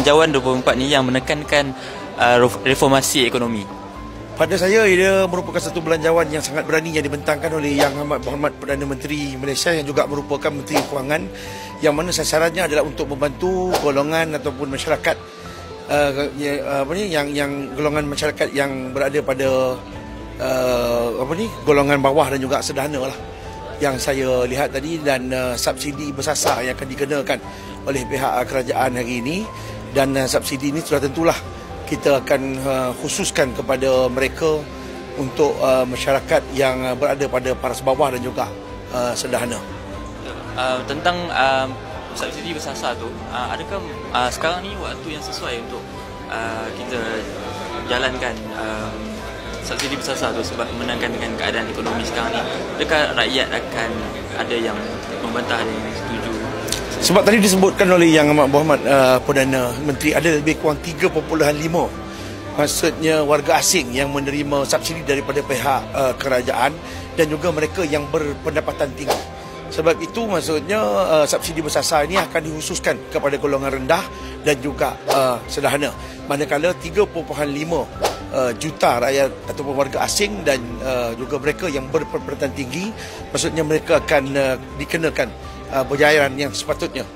Belanjawan 24 ni yang menekankan uh, reformasi ekonomi? Pada saya ia merupakan satu belanjawan yang sangat berani yang dibentangkan oleh Yang Amat Berhormat Perdana Menteri Malaysia yang juga merupakan Menteri Kewangan yang mana sasarannya adalah untuk membantu golongan ataupun masyarakat uh, apa ni yang yang golongan masyarakat yang berada pada uh, apa ni golongan bawah dan juga sederhana lah yang saya lihat tadi dan uh, subsidi bersasar yang akan dikenakan oleh pihak kerajaan hari ini dan uh, subsidi ini sudah tentulah kita akan uh, khususkan kepada mereka untuk uh, masyarakat yang berada pada paras bawah dan juga sederhana. Uh, tentang subsidi bersasar tu, adakah sekarang ni waktu yang sesuai untuk kita jalankan subsidi bersasar tu sebab menangkan dengan keadaan ekonomi sekarang ni? Adakah rakyat akan ada yang membantah dan setuju sebab tadi disebutkan oleh Yang Amat Berhormat uh, Perdana Menteri ada lebih kurang 3.5 maksudnya warga asing yang menerima subsidi daripada pihak uh, kerajaan dan juga mereka yang berpendapatan tinggi. Sebab itu maksudnya uh, subsidi bersasar ini akan dikhususkan kepada golongan rendah dan juga uh, sederhana. Manakala 3.5 uh, juta rakyat ataupun warga asing dan uh, juga mereka yang berpendapatan tinggi maksudnya mereka akan uh, dikenakan uh, bayaran yang sepatutnya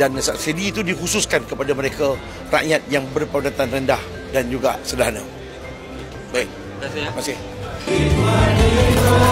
dan subsidi itu dikhususkan kepada mereka rakyat yang berpendapatan rendah dan juga sederhana. Baik. Terima kasih. Terima kasih.